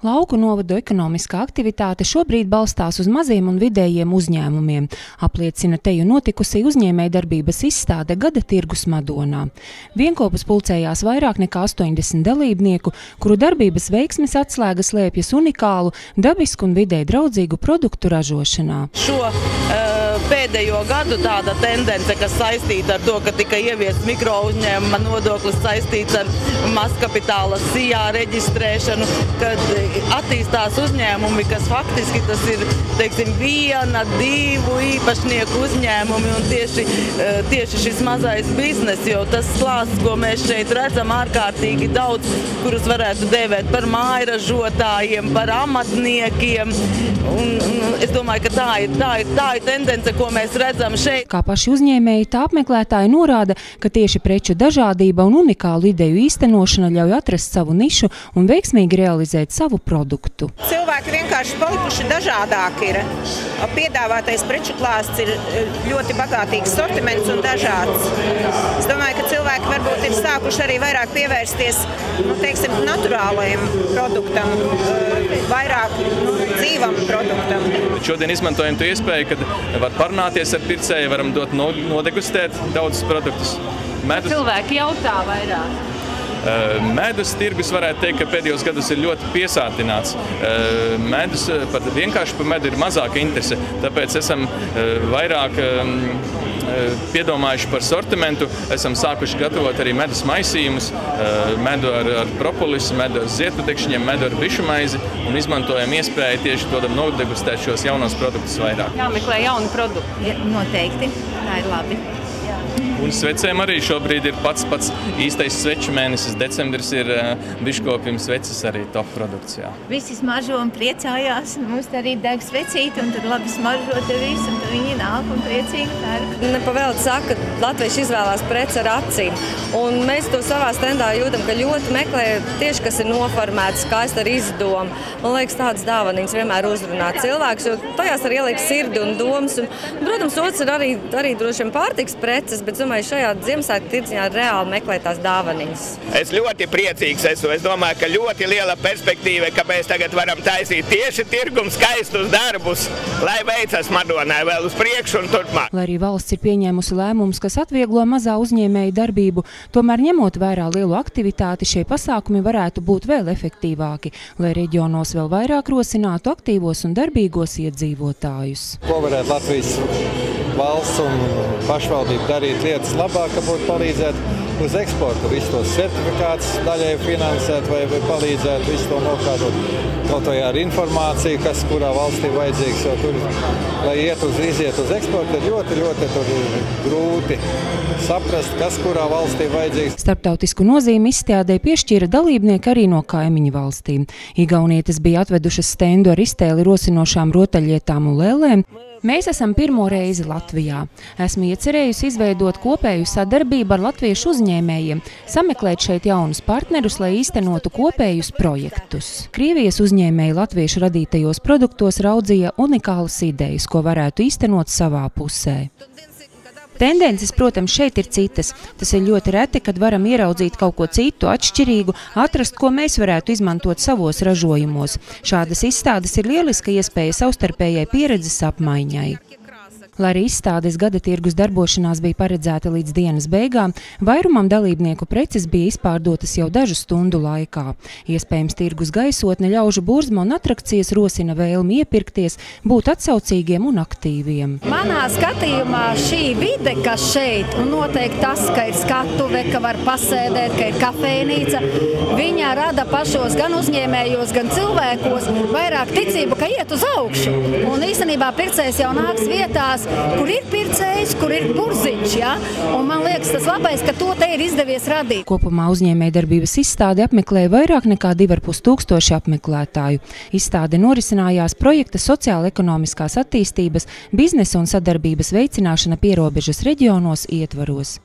Lauku novadu ekonomiskā aktivitāte šobrīd balstās uz maziem un vidējiem uzņēmumiem, apliecina teju notikusī uzņēmējdarbības izstāde Gada tirgus Madonā. Vienkopus pulcējās vairāk nekā 80 dalībnieku, kuru darbības veiksmes atslēgas slēpjas unikālu, dabisku un vidē draudzīgu produktu ražošanā. Šo, uh, pēdējo gadu tāda tendence, kas saistīta ar to, ka tika ieviests mikro uzņēmuma nodoklis saistīts ar mazkapitāla sijā reģistrēšanu, kad attīstās uzņēmumi, kas faktiski tas ir, teiksim, viena, divu īpašnieku uzņēmumi un tieši, eh, tieši šis mazais biznes, jo tas klāsts, ko mēs šeit redzam, ārkārtīgi daudz, kurus varētu dēvēt par mājražotājiem, par amatniekiem. Un, un es domāju, ka tā ir, tā ir, tā ir tendence, ko mēs redzam šeit. Kā paši uzņēmēji, tā apmeklētāji norāda, ka tieši preču dažādība un unikālu ideju īstenošana ļauj atrast savu nišu un veiksmīgi realizēt savu produktu. Cilvēki vienkārši palikuši dažādāki ir. Piedāvātais preču klāsts ir ļoti bagātīgs sortiments un dažāds. Es domāju, ka cilvēki varbūt ir sākuši arī vairāk pievērsties nu, teiksim, naturālajiem produktam, vairāk nu, dzīvam produktam. Šodien izmantojam to iespēju, kad var parunāties ar pircēju, varam dot nodegustēt daudzus produktus. Medus. Cilvēki jautā vairāk. Medus tirgus varētu teikt, ka pēdējos gados ir ļoti piesātināts. Medus pat vienkārši par medu ir mazāka interese, tāpēc esam vairāk piedomājuši par sortimentu. Esam sākuši gatavot arī medus maisījumus, medu ar, ar propolisu, medu ar zietutekšņiem, medu ar bišu maizi un izmantojam iespēju tieši to nodegustēt šos jaunos produktus vairāk. Jāmeklē jauni produkti. Ja, noteikti, tā ir labi. Un svecēm arī šobrīd ir pats pats īstais sveču mēnesis. Decembris ir uh, biškopim sveces arī top produkts. Jā. Visi smaržo un priecājās. Mums arī deg svecīti un tad labi smaržo te visu. Un tad viņi nāk un priecīgi pērk. Nepavēlti saka, ka latvieši izvēlās preci ar acīm. Un mēs to savā stendā jūtam, ka ļoti meklē tieši, kas ir noformēts, skaist ar izdomu. Man liekas, tādas dāvaniņas vienmēr uzrunā cilvēks, jo tajās arī ieliek sirdi un domas. Un, protams, otrs ir arī, arī droši vien pārtiks preces, bet domāju, šajā Ziemassvētku tirdziņā reāli meklē tās dāvaniņas. Es ļoti priecīgs esmu. Es domāju, ka ļoti liela perspektīva, ka mēs tagad varam taisīt tieši tirgumu skaistus darbus, lai veicas Madonai vēl uz priekšu un turpmāk. Lai arī valsts ir pieņēmusi lēmumus, kas atvieglo mazā uzņēmēja darbību, tomēr ņemot vērā lielu aktivitāti, šie pasākumi varētu būt vēl efektīvāki, lai reģionos vēl vairāk rosinātu aktīvos un darbīgos iedzīvotājus. Ko varētu Latvijas valsts un pašvaldība darīt lietas labāk, ka būtu palīdzēt uz eksportu, visu tos certifikātus daļai finansēt vai, vai palīdzēt visu to nokārtot. Kaut vai ar informāciju, kas kurā valstī vajadzīgs, jo tur, lai iet uz, iziet uz eksportu, ir ļoti, ļoti grūti saprast, kas kurā valstī vajadzīgs. Starptautisku nozīmi izstādē piešķīra dalībnieki arī no kaimiņu valstīm. Igaunietis bija atvedušas stendu ar iztēli rosinošām rotaļlietām un lēlēm. Mēs esam pirmo reizi Latvijā. Esmu iecerējusi izveidot kopēju sadarbību ar latviešu uzņēmējiem, sameklēt šeit jaunus partnerus, lai īstenotu kopējus projektus. Krievijas uzņēmēji latviešu radītajos produktos raudzīja unikālas idejas, ko varētu īstenot savā pusē. Tendences, protams, šeit ir citas. Tas ir ļoti reti, kad varam ieraudzīt kaut ko citu, atšķirīgu, atrast, ko mēs varētu izmantot savos ražojumos. Šādas izstādes ir lieliska iespēja savstarpējai pieredzes apmaiņai. Lai arī izstādes gada tirgus darbošanās bija paredzēta līdz dienas beigām, vairumam dalībnieku preces bija izpārdotas jau dažu stundu laikā. Iespējams, tirgus gaisotne, ļaužu burzma un atrakcijas rosina vēlmi iepirkties, būt atsaucīgiem un aktīviem. Manā skatījumā šī vide, kas šeit, un noteikti tas, ka ir skatuve, ka var pasēdēt, ka ir kafejnīca, viņa rada pašos gan uzņēmējos, gan cilvēkos vairāk ticību, ka iet uz augšu. Un īstenībā pircējs jau nāks vietās, kur ir pircējs, kur ir burziņš. Ja? Un man liekas, tas labais, ka to te ir izdevies radīt. Kopumā uzņēmējdarbības izstāde apmeklēja vairāk nekā 2,5 tūkstoši apmeklētāju. Izstāde norisinājās projekta sociāla-ekonomiskās attīstības, biznesa un sadarbības veicināšana pierobežas reģionos ietvaros.